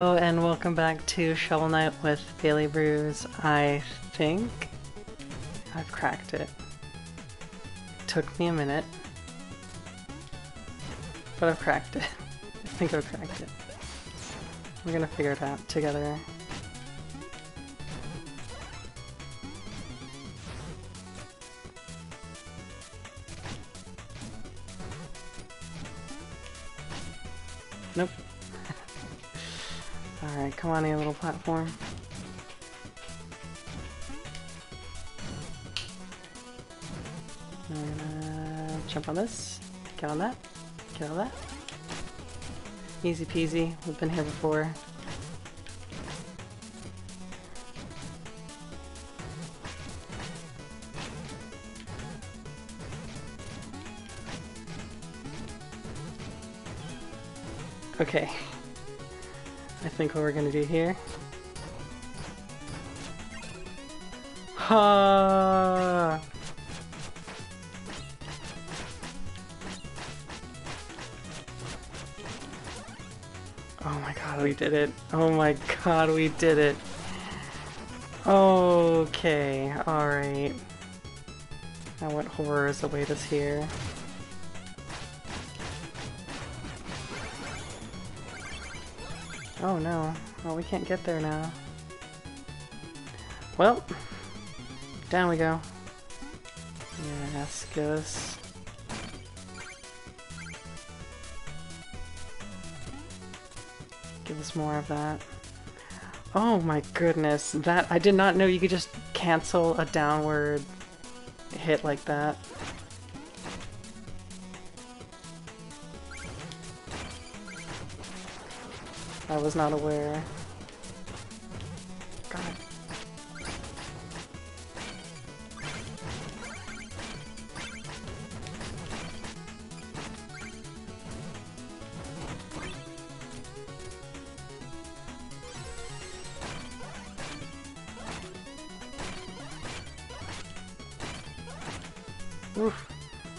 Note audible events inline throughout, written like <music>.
Hello and welcome back to Shovel Knight with Bailey Brews. I think I've cracked it. Took me a minute, but I've cracked it. <laughs> I think I've cracked it. We're gonna figure it out together. Nope. Alright, come on, you little platform. Gonna jump on this, get on that, get on that. Easy peasy, we've been here before. Okay. Think what we're gonna do here. Ha! Oh my god, we did it. Oh my god, we did it. Okay, alright. Now what horrors await us here? Oh no. Well, we can't get there now. Well, down we go. Yes, goes. Give us more of that. Oh my goodness, that- I did not know you could just cancel a downward hit like that. I was not aware. God. Oof.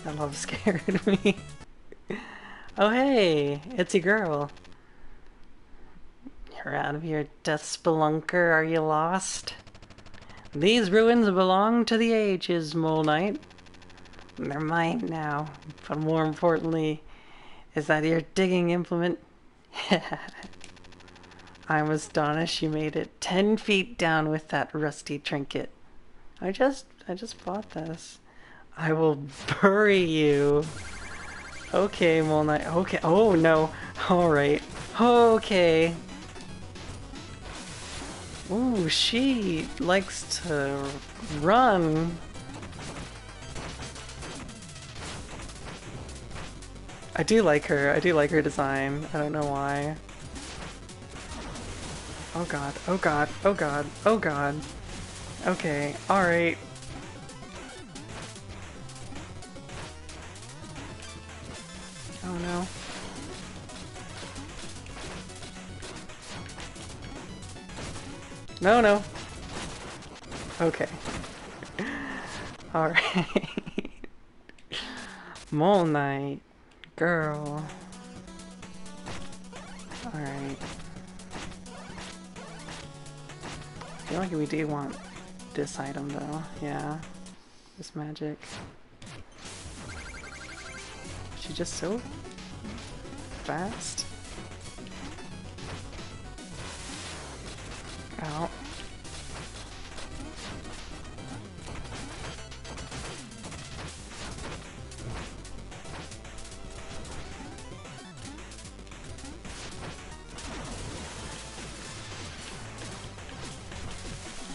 That love <laughs> scared me. oh hey, it's a girl. Out of your death spelunker, are you lost? These ruins belong to the ages, Mole Knight. They're mine now, but more importantly, is that your digging implement? <laughs> I'm astonished you made it ten feet down with that rusty trinket. I just, I just bought this. I will bury you. Okay, Mole Knight. Okay. Oh no. All right. Okay. Ooh, she likes to run. I do like her. I do like her design. I don't know why. Oh god. Oh god. Oh god. Oh god. Okay. Alright. Oh no. No, no. Okay. <laughs> Alright. <laughs> Mole Knight. Girl. Alright. I feel like we do want this item though. Yeah. This magic. She's just so fast. Ow.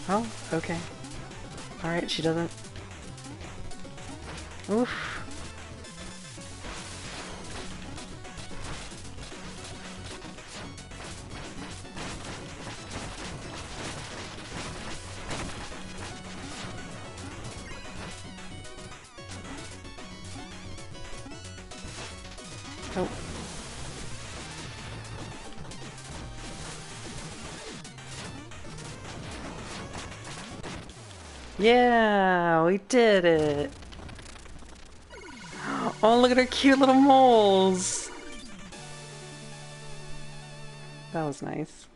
Oh, okay. Alright, she doesn't... Oof. Cute little moles. That was nice.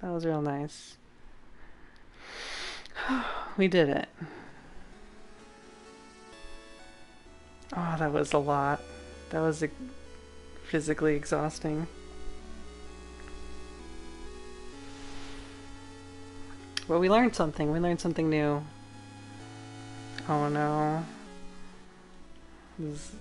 That was real nice. <sighs> we did it. Oh, that was a lot. That was e physically exhausting. Well, we learned something. We learned something new. Oh no. This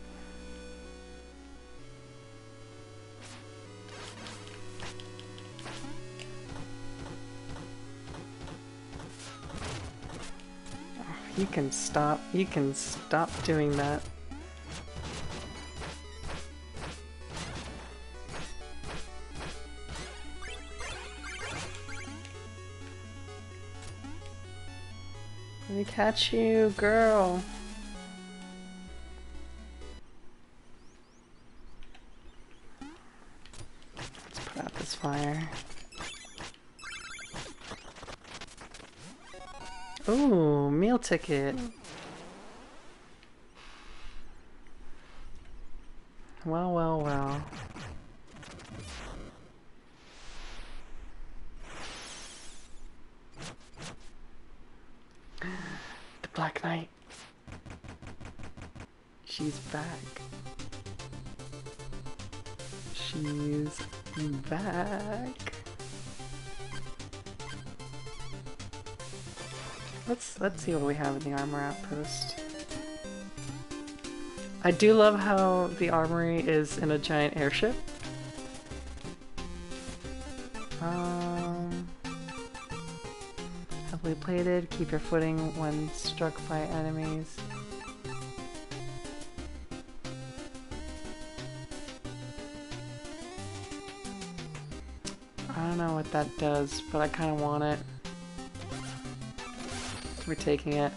You can stop. You can stop doing that. Let me catch you, girl. Ooh, meal ticket. Well, see what we have in the armor outpost. I do love how the armory is in a giant airship. Um, heavily plated, keep your footing when struck by enemies. I don't know what that does, but I kind of want it. We're taking it.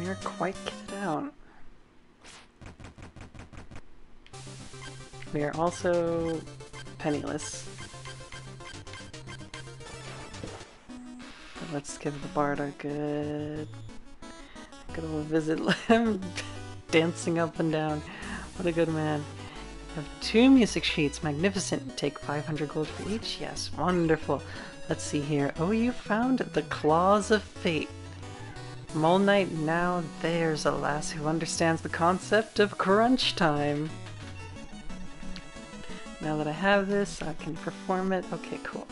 We are quite kitted out. We are also penniless. But let's give the bard a good Good old visit. him dancing up and down. What a good man. You have two music sheets. Magnificent. Take 500 gold for each. Yes, wonderful. Let's see here. Oh, you found the Claws of Fate. Mole Knight, now there's a lass who understands the concept of crunch time. Now that I have this, I can perform it. Okay, cool.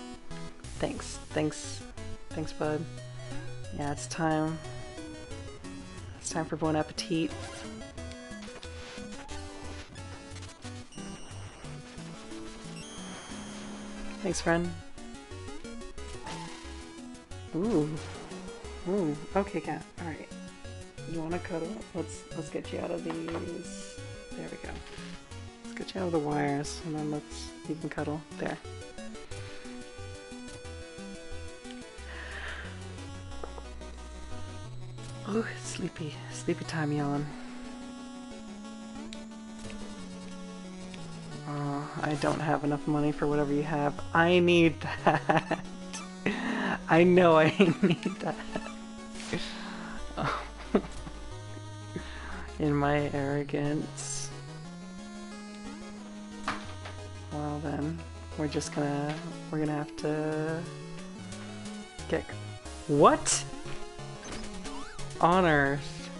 Thanks. Thanks. Thanks, bud. Yeah, it's time. It's time for Bon Appetit. Thanks, friend. Ooh. Ooh. Okay, cat. Alright. You wanna cuddle? Let's let's get you out of these. There we go. Let's get you out of the wires and then let's you can cuddle. There. Ooh, sleepy. Sleepy time yawn. Oh, I don't have enough money for whatever you have. I need that. I know I <laughs> need that. In my arrogance. Well then, we're just gonna, we're gonna have to get, what? On Earth.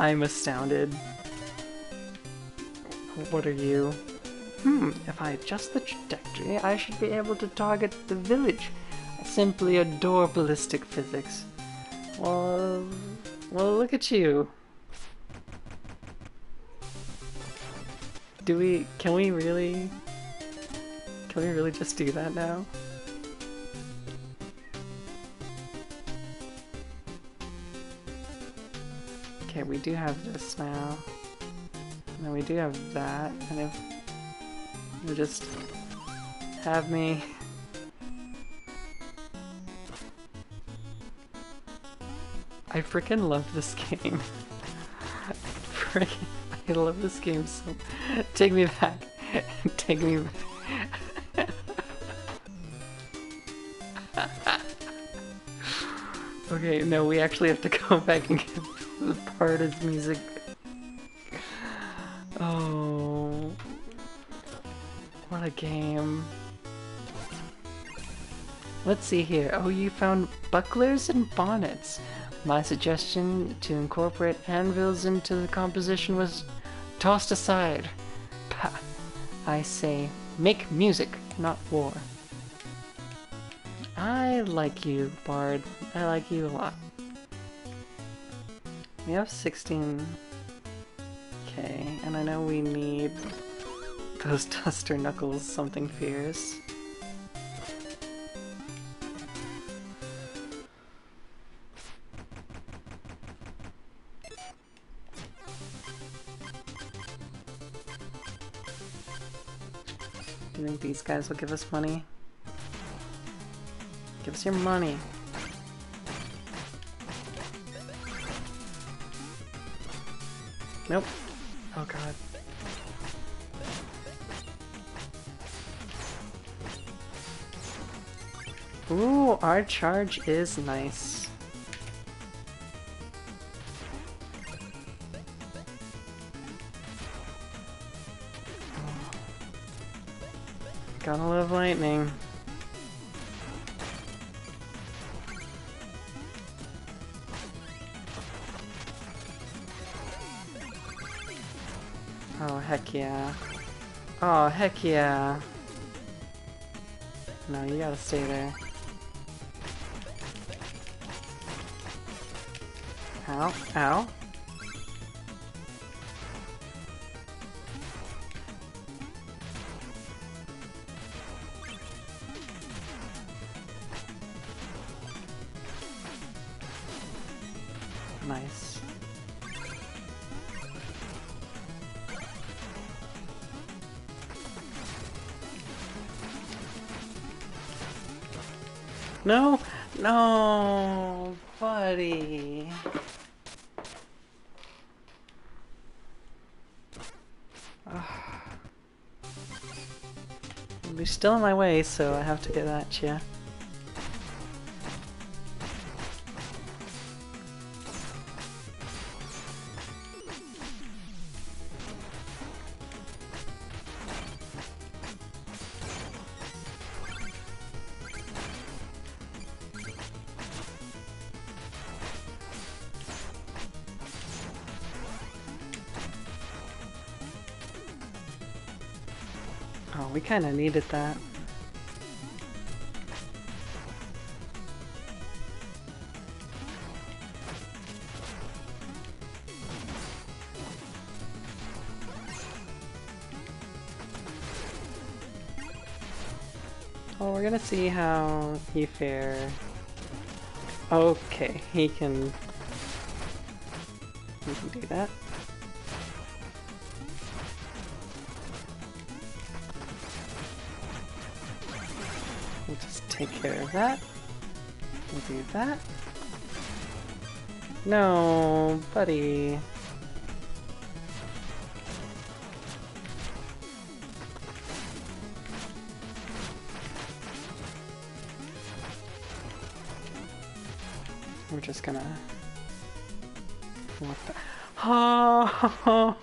I'm astounded. What are you? Hmm, if I adjust the trajectory, I should be able to target the village. I simply adore ballistic physics. Well, well, look at you. Do we, can we really can we really just do that now? Okay, we do have this now. And then we do have that, and if you just have me I freaking love this <laughs> game. I freaking I love this game so take me back. <laughs> Take me. <laughs> okay, no, we actually have to <laughs> go back and get the part of music. Oh, what a game. Let's see here. Oh, you found bucklers and bonnets. My suggestion to incorporate anvils into the composition was tossed aside. Pah. I say, make music, not war. I like you, Bard. I like you a lot. We have 16k, and I know we need those <laughs> Duster Knuckles something fierce. Do you think these guys will give us money? Give us your money. Nope. Oh god. Ooh, our charge is nice. Gotta love lightning. Heck yeah. Oh, heck yeah. No, you gotta stay there. Ow, ow. No, no, buddy. You're still in my way, so I have to get at you. Oh, we kind of needed that. Oh, we're gonna see how he fare. Okay, he can. He can do that. Take care of that. Do that. No, buddy. We're just gonna. What the? Oh,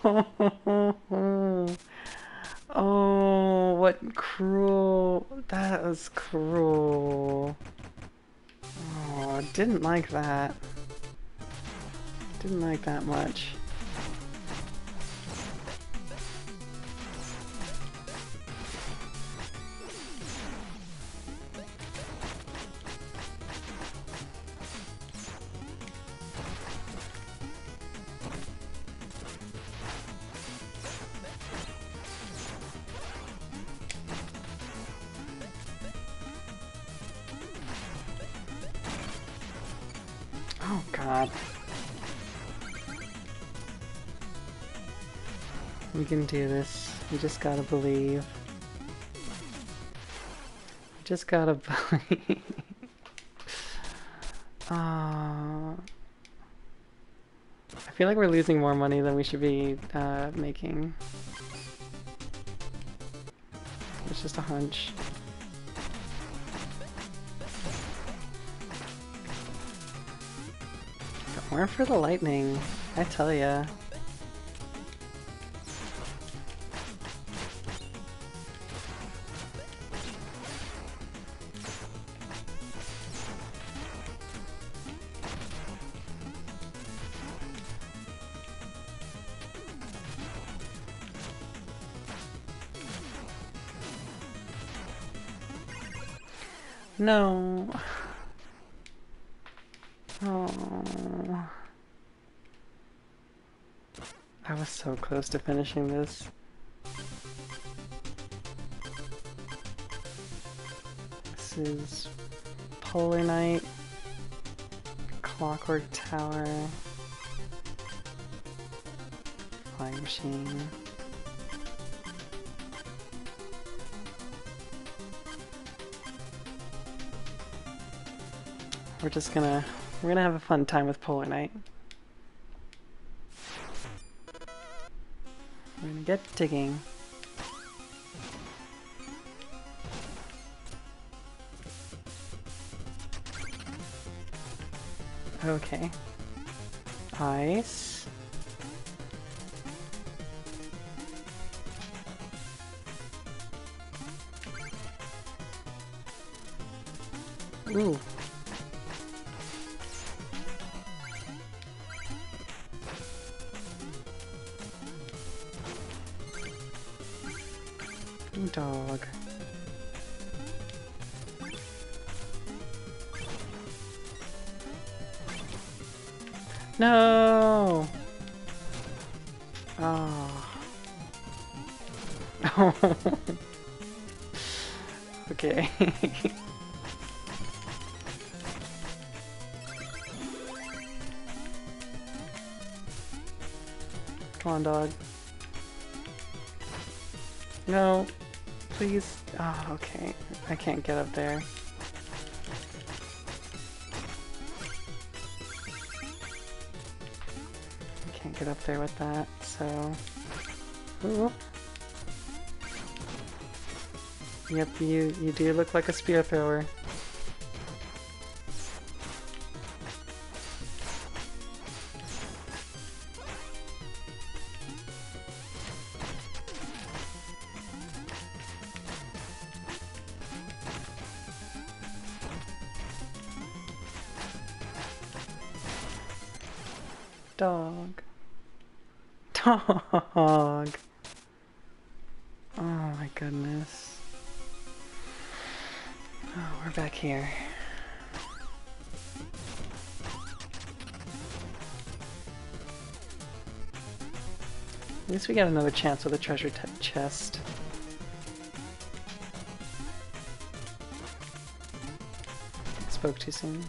<laughs> oh, what cruel. That was cruel. Oh, didn't like that. Didn't like that much. Can do this. We just gotta believe. We just gotta <laughs> believe. Ah. I feel like we're losing more money than we should be uh, making. It's just a hunch. Going for the lightning, I tell ya. No. Oh. I was so close to finishing this. This is Polar Knight, Clockwork Tower, Flying Machine. We're just gonna we're gonna have a fun time with Polar Knight. We're gonna get digging. Okay. Ice. Ooh. Dog. No. Oh. <laughs> okay. <laughs> Come on, dog. No. Please. Oh, okay. I can't get up there. I can't get up there with that, so... Ooh. Yep, you, you do look like a spear thrower. We got another chance with a treasure chest. Spoke too soon.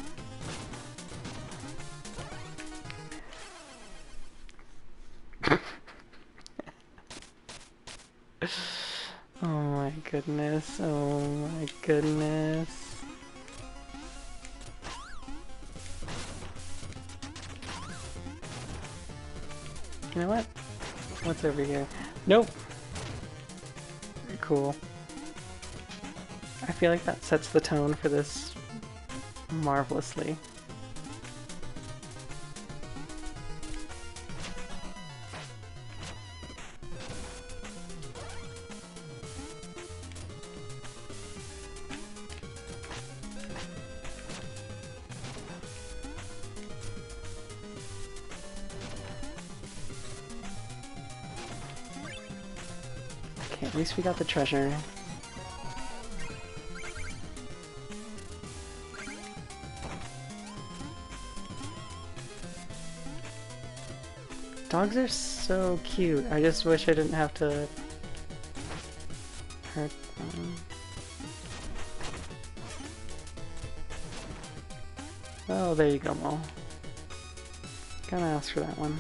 <laughs> oh my goodness, oh my goodness. You know what? What's over here? Nope. Cool. I feel like that sets the tone for this marvelously. We got the treasure. Dogs are so cute. I just wish I didn't have to hurt them. Oh, there you go, Mo. Gotta ask for that one.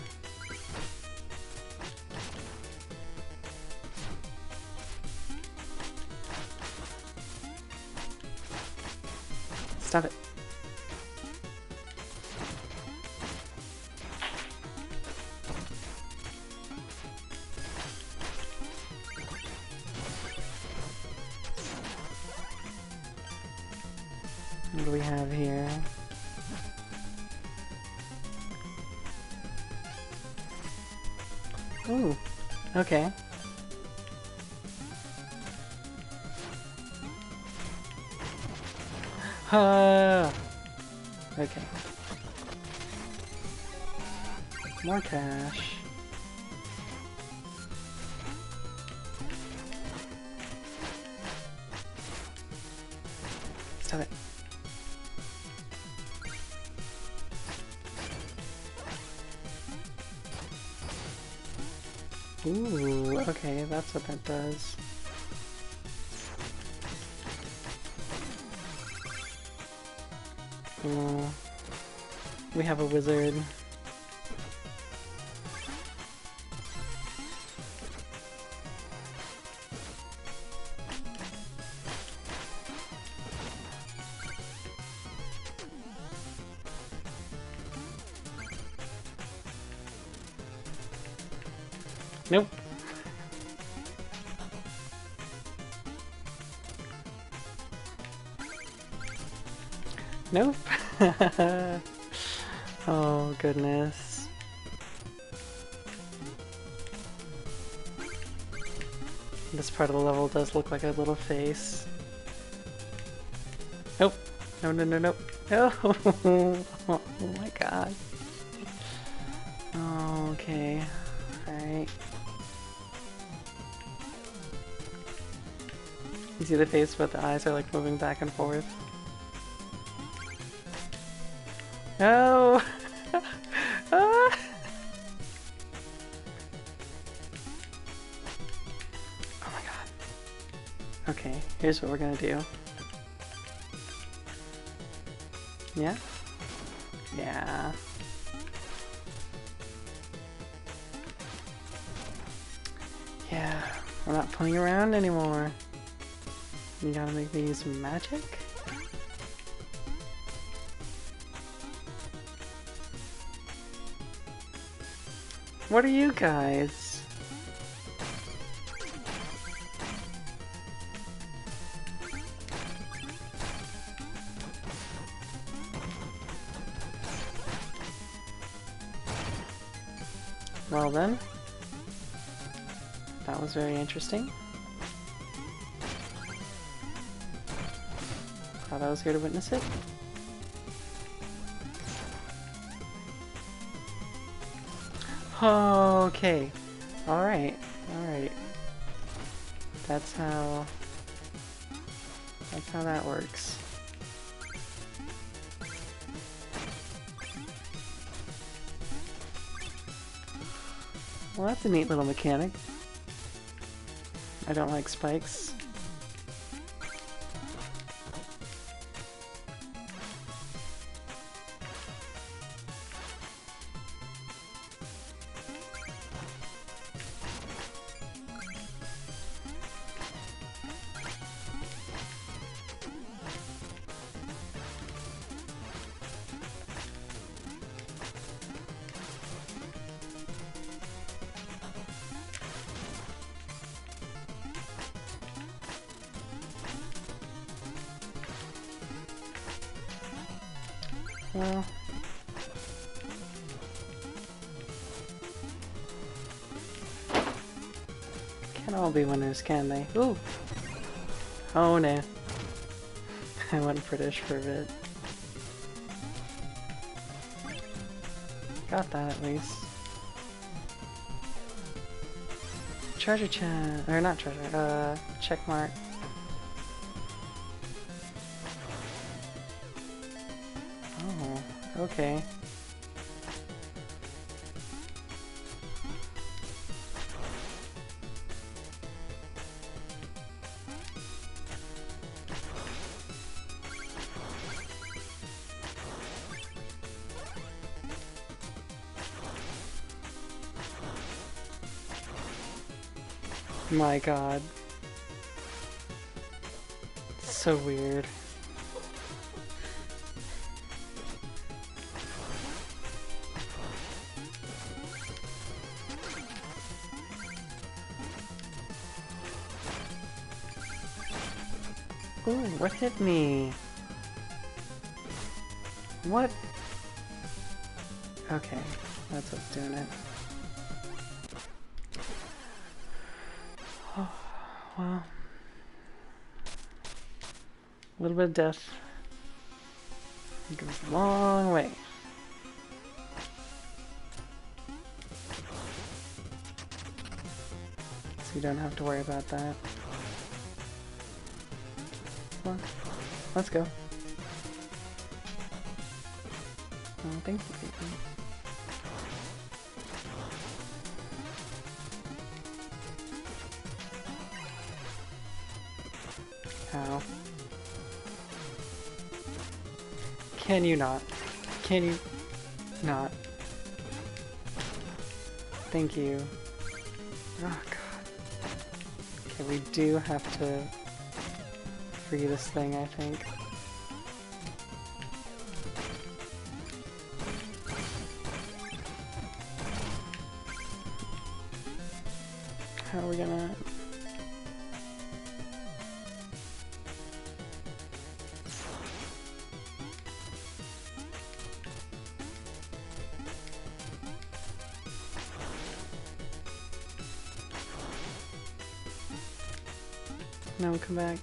Stop it. Ooh, okay, that's what that does. Ooh. We have a wizard. Like a little face. Nope. No, no, no, no. No. <laughs> Oh, oh my god. Okay. Alright. You see the face, but the eyes are like moving back and forth. No! Here's what we're gonna do. Yeah? Yeah. Yeah, we're not playing around anymore. You gotta make me use magic? What are you guys? Then, that was very interesting. Thought I was here to witness it. Okay. Alright. Alright. That's how... That's how that works. Well, that's a neat little mechanic. I don't like spikes. Winners, can they? Ooh! Oh no. <laughs> I went British for a bit. Got that at least. Treasure chest, or not treasure, uh, check mark. Oh, okay. My god. So weird. Ooh, what hit me? What? Okay, that's what's doing it. Little bit of death. It goes a long way. So you don't have to worry about that. Come on. Let's go. You, Can you not? Can you not? Thank you. Oh god. Okay, we do have to free this thing, I think. How are we gonna... come back.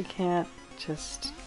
We can't just...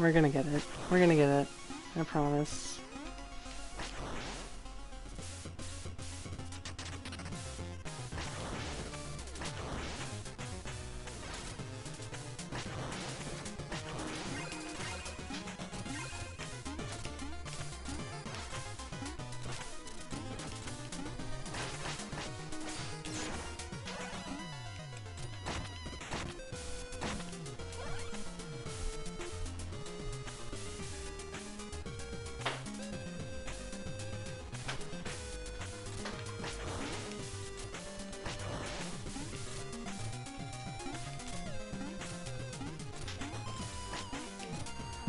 We're gonna get it. We're gonna get it. I promise.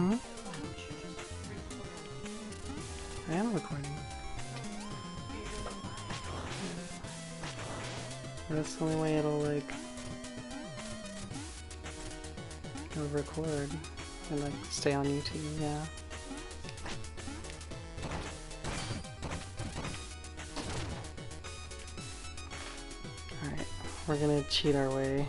Hmm? I am recording. That's the only way it'll, like, it'll record and, like, stay on YouTube, yeah. Alright, we're gonna cheat our way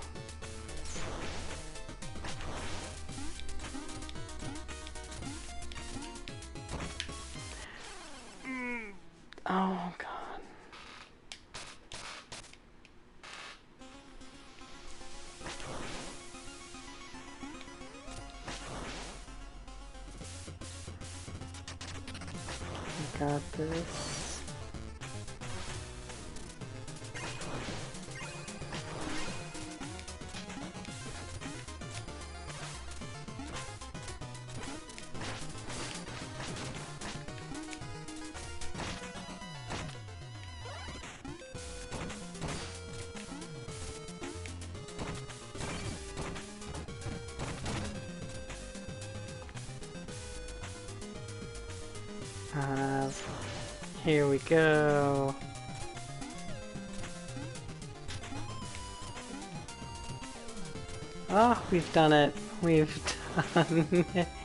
done it. We've done it. <laughs>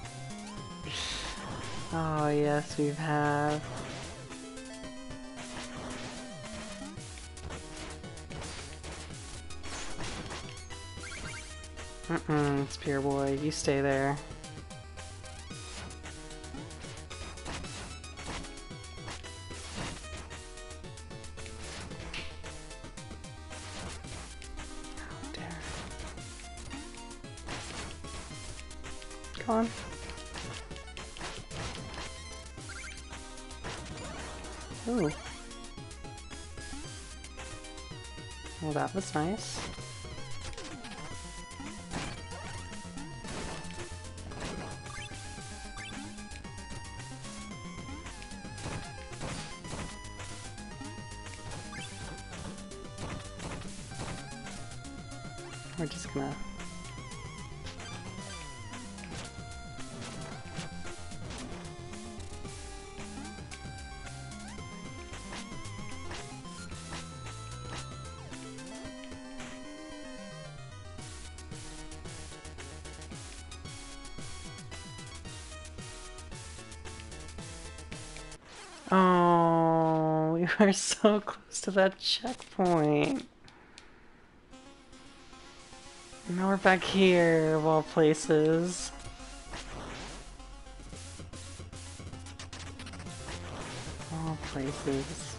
Oh, yes, we have. Mm-mm, Spear Boy, you stay there. On. Ooh. Well, that was nice. Were so <laughs> close to that checkpoint. Now we're back here, of all places. All places.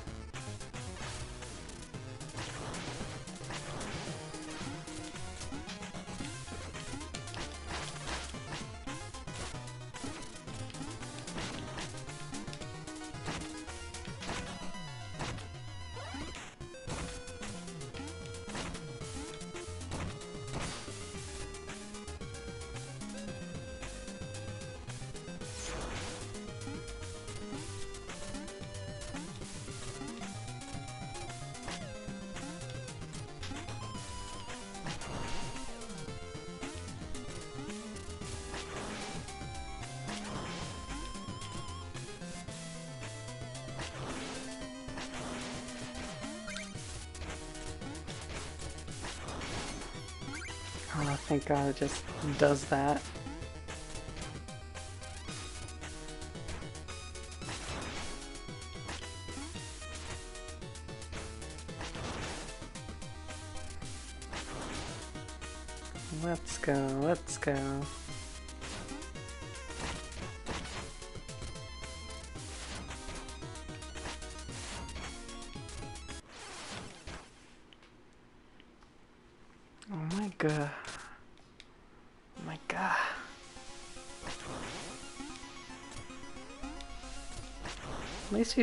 Thank god it just does that.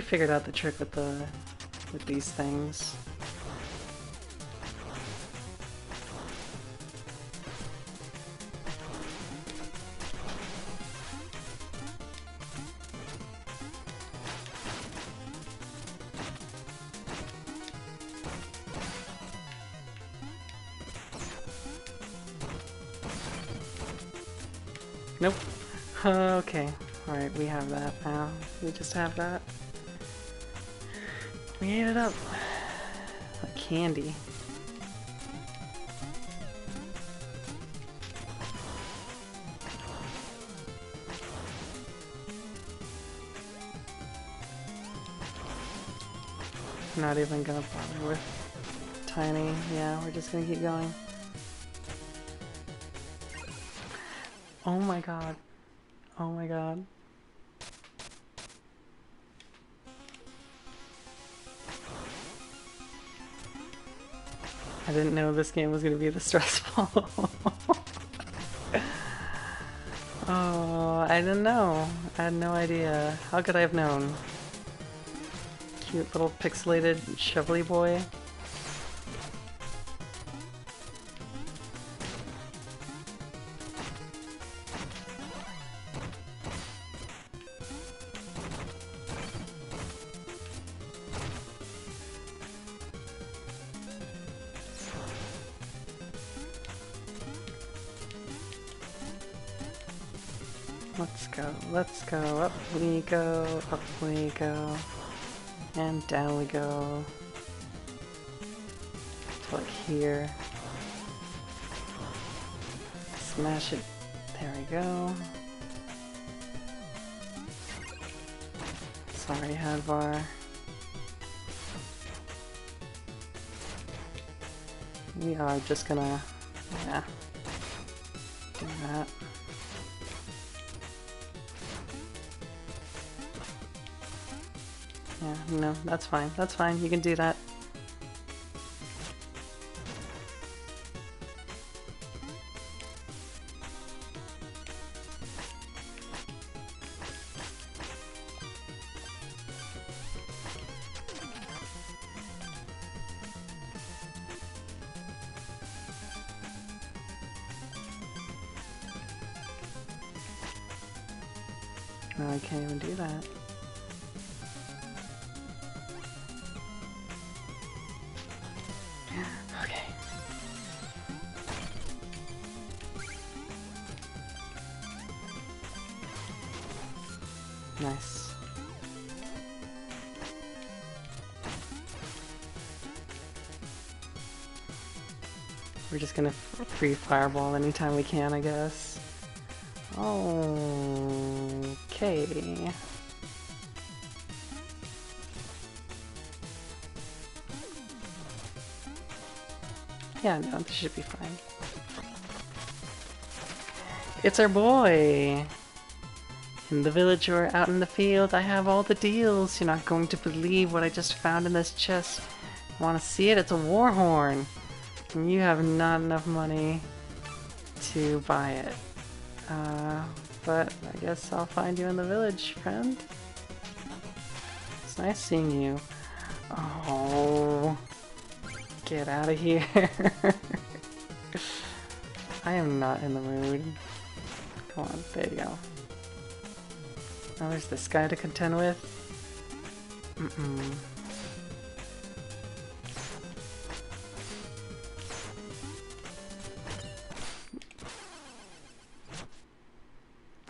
Figured out the trick with the with these things. Nope. <laughs> Okay. Alright, we have that now. We just have that. We ate it up. Like candy. Not even gonna bother with tiny. Yeah, we're just gonna keep going. Oh my god. Oh my god. I didn't know this game was going to be this stressful. <laughs> oh, I didn't know. I had no idea. How could I have known? Cute little pixelated Chevrolet boy. Down we go. To like here. Smash it, there we go. Sorry, Hadvar. We are just gonna, yeah, that's fine. That's fine. You can do that. Nice. We're just gonna free fireball anytime we can, I guess. Okay. Yeah, no, this should be fine. It's our boy! In the village or out in the field, I have all the deals. You're not going to believe what I just found in this chest. Want to see it? It's a war horn. And you have not enough money to buy it. Uh, but I guess I'll find you in the village, friend. It's nice seeing you. Oh. Get out of here. <laughs> I am not in the mood. Come on, there you go. Now there's this guy to contend with. Mm-mm.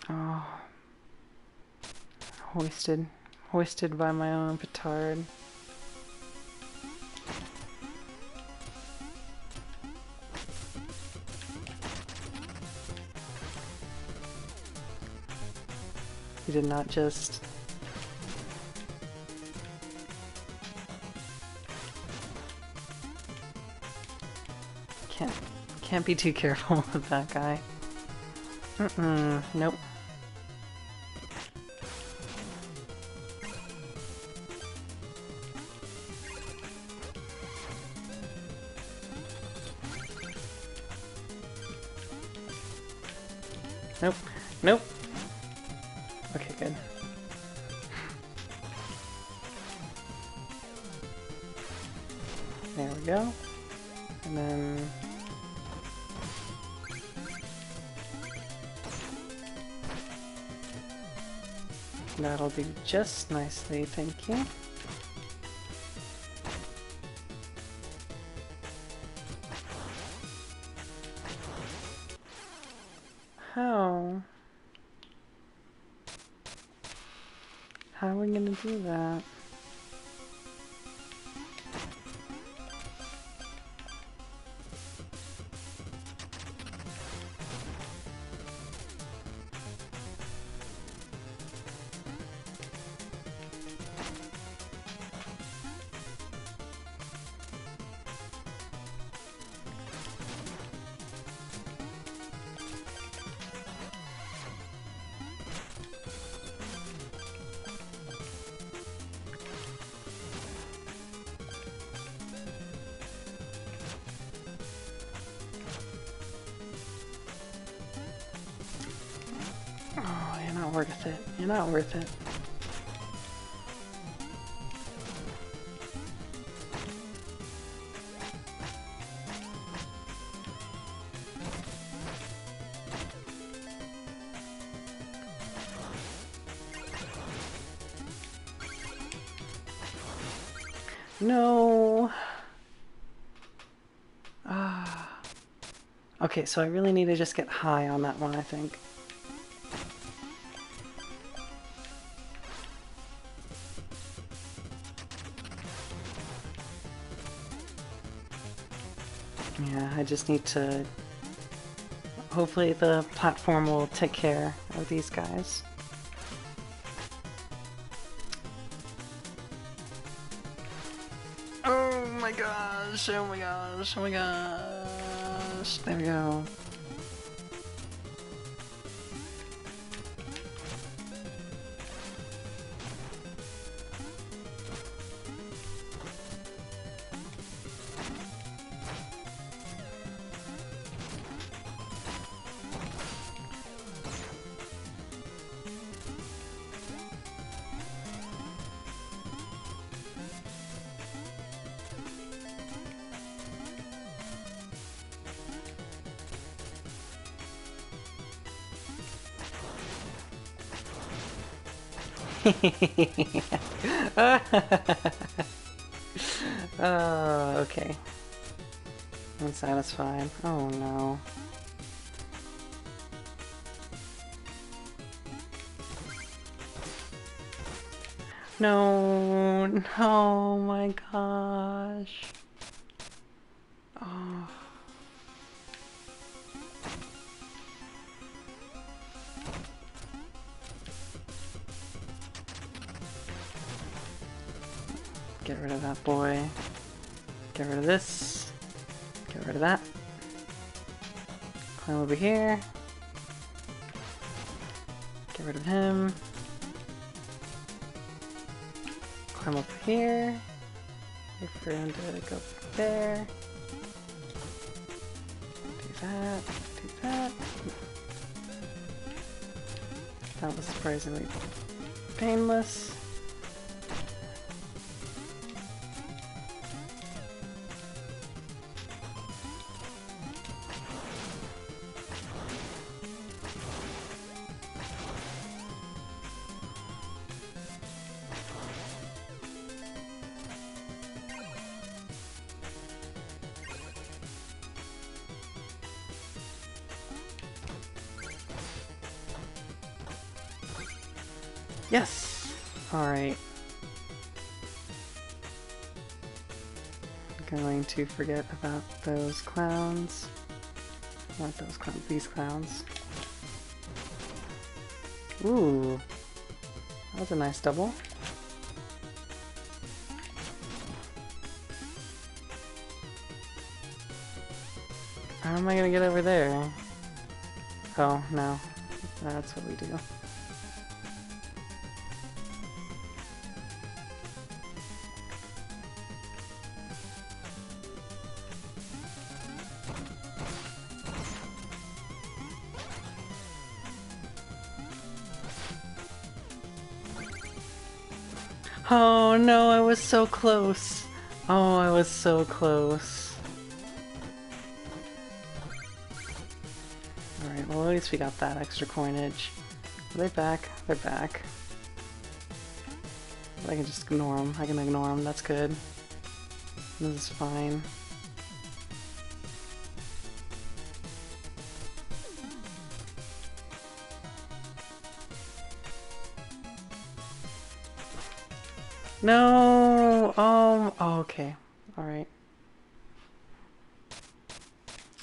Oh. Hoisted. Hoisted by my own petard. Did not just can't can't be too careful <laughs> with that guy. Mm-mm, nope. Nope. Nope. Good. There we go. And then... That'll do just nicely, thank you. You're not worth it. No. Ah. Okay, so I really need to just get high on that one, I think. I just need to... Hopefully the platform will take care of these guys. Oh my gosh, oh my gosh, oh my gosh. There we go. <laughs> oh, okay. I'm. Oh no. No, no, my gosh. Here. Get rid of him. Climb up here. Wait for him to go there. Do that. Do that. That was surprisingly painless. To forget about those clowns. Not those clowns, these clowns. Ooh. That was a nice double. How am I gonna get over there? Oh, no. That's what we do. So close. Oh, I was so close. Alright, well at least we got that extra coinage. They're they back? They're back. I can just ignore them. I can ignore them. That's good. This is fine. No! Um, oh, okay. Alright.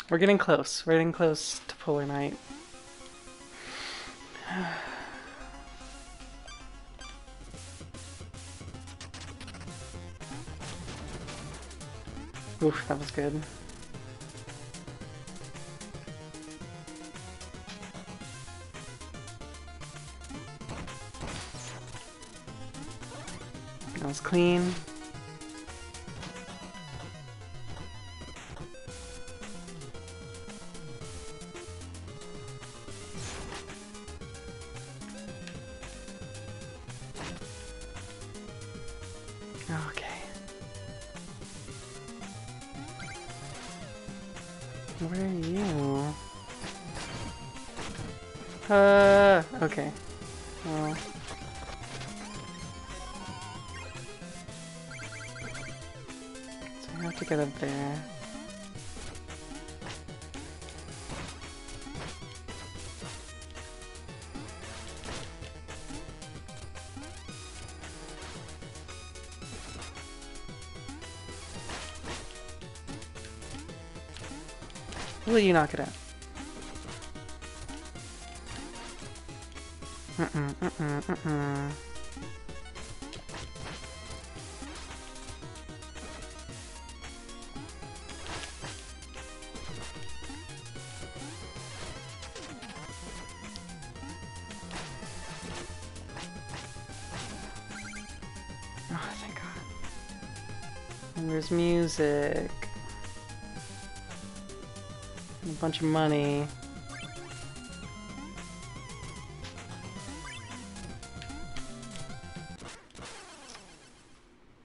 We're getting close. We're getting close to Polar Knight. <sighs> Oof, that was good. That was clean. Will you knock it out? Mm-mm, mm-mm, mm-mm. Oh, thank God. And there's music. A bunch of money.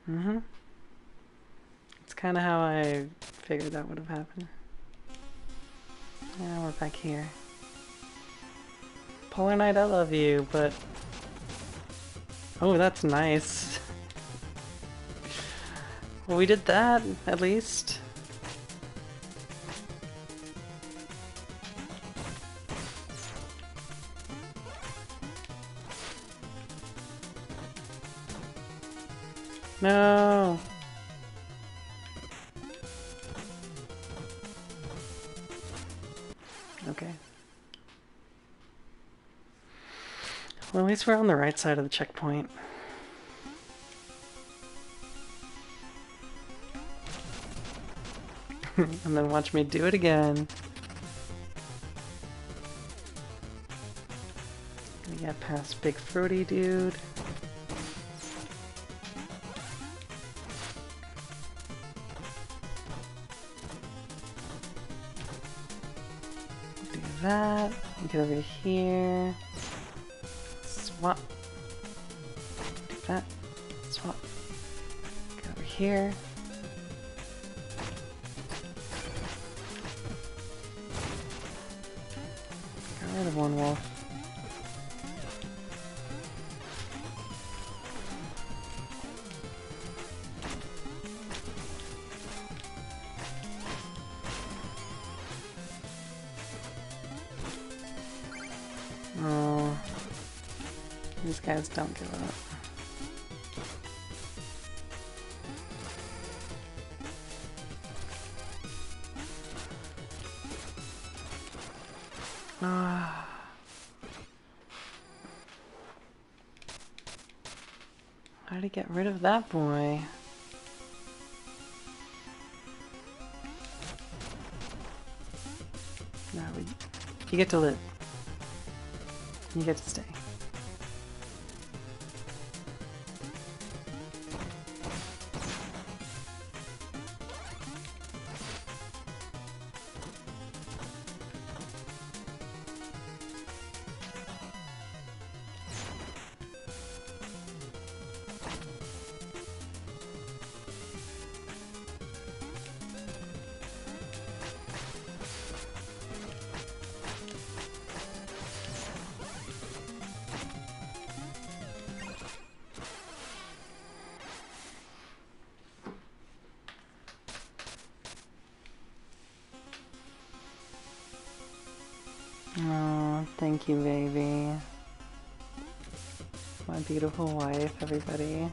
Mm-hmm. It's kind of how I figured that would have happened. Now we're back here. Polar Knight, I love you, but... Oh, that's nice. <laughs> well, we did that, at least. We're on the right side of the checkpoint. <laughs> and then watch me do it again. Gonna get past Big Throaty Dude. Do that. Get over here. Here. Got rid of one wolf. Oh, these guys don't give up. That boy? We, you get to live. You get to stay. Beautiful wife, everybody.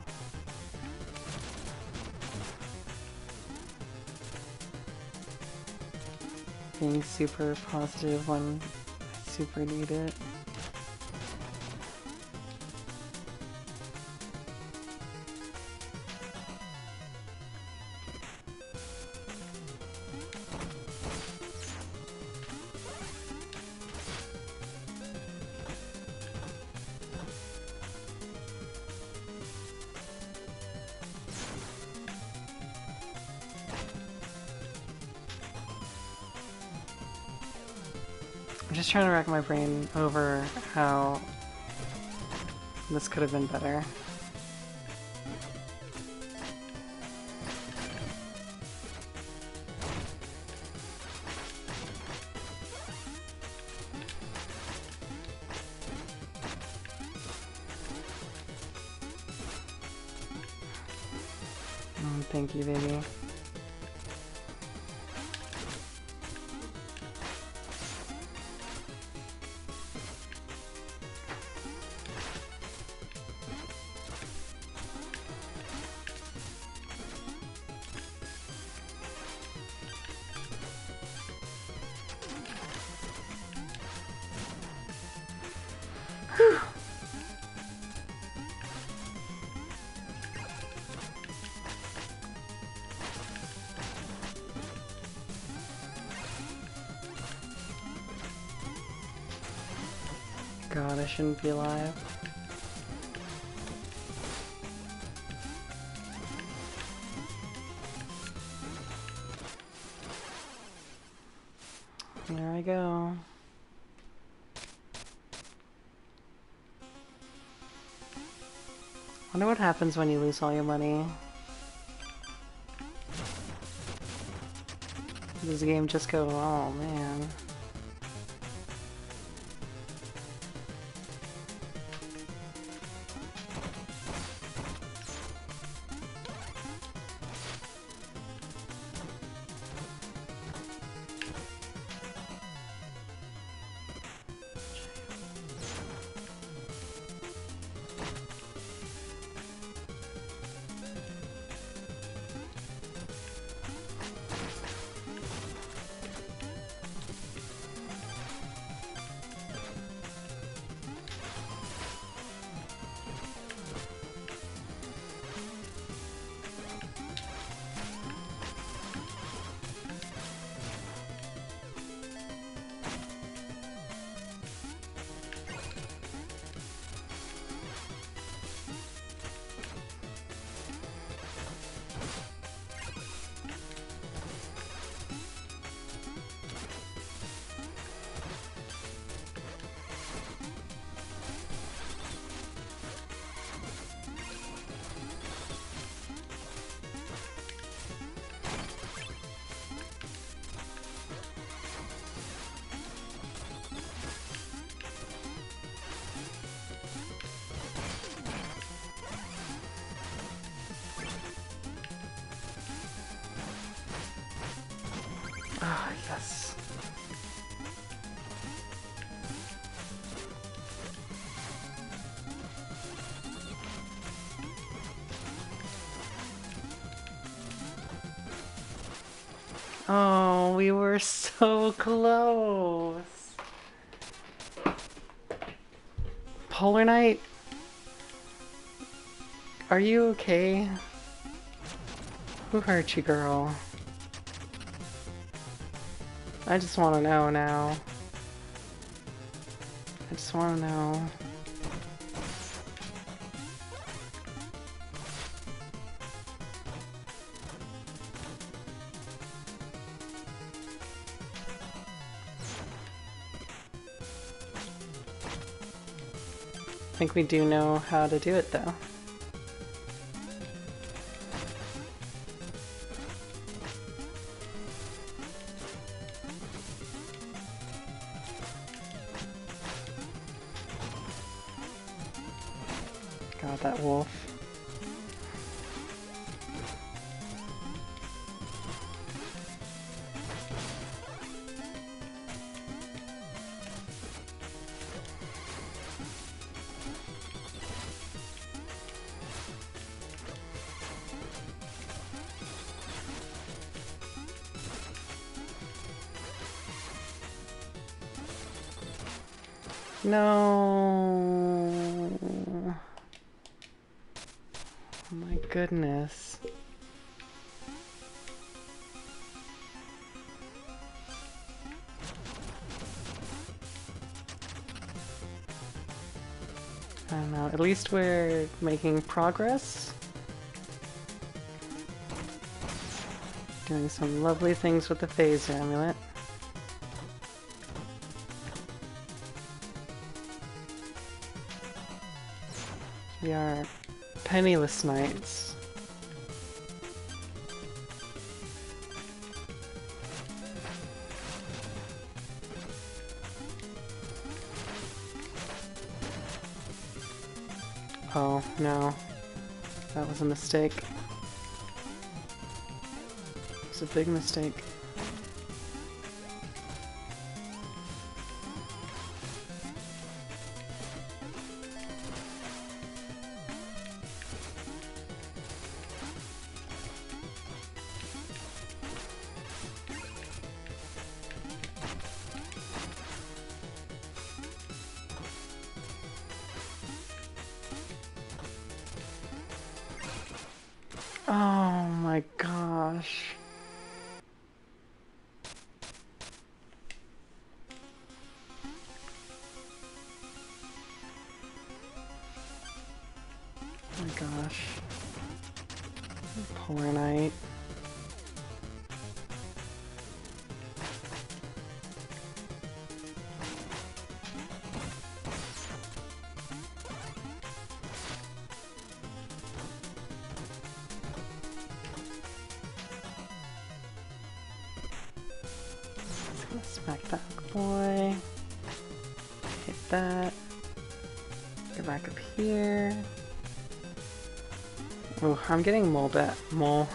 Being super positive when I super need it. I'm just trying to rack my brain over how this could have been better. Shouldn't be alive. There I go. Wonder what happens when you lose all your money. Does the game just go, oh man. Oh, we were so close. Polar Knight, are you okay? Who hurt you, girl? I just want to know now. I just want to know. Think we do know how to do it though. Making progress. Doing some lovely things with the Phaser amulet. We are penniless knights. Oh, no. That was a mistake. It's a big mistake. I'm getting more bat more.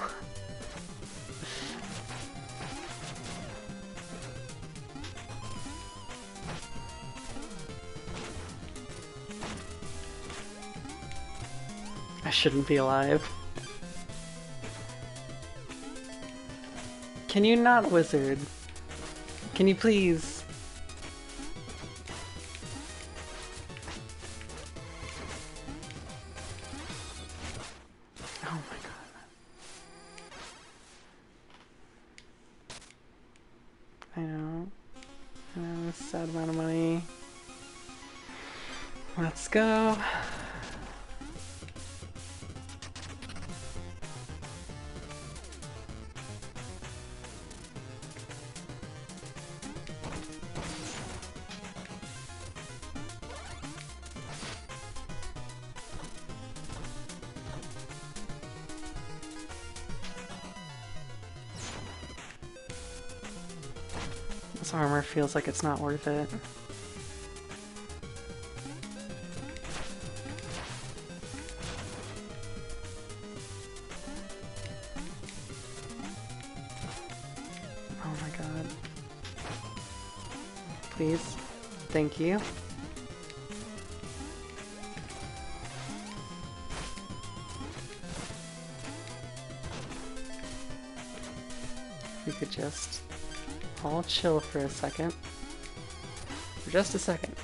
I shouldn't be alive. Can you not wizard? Can you please? I know. I know, sad amount of money. Let's go. Feels like it's not worth it. Oh my god. Please. Thank you. We could just all chill for a second. For just a second.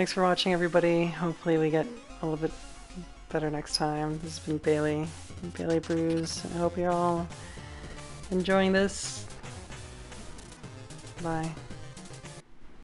Thanks for watching, everybody. Hopefully, we get a little bit better next time. This has been Bailey, Bailey Brews. I hope you're all enjoying this. Bye.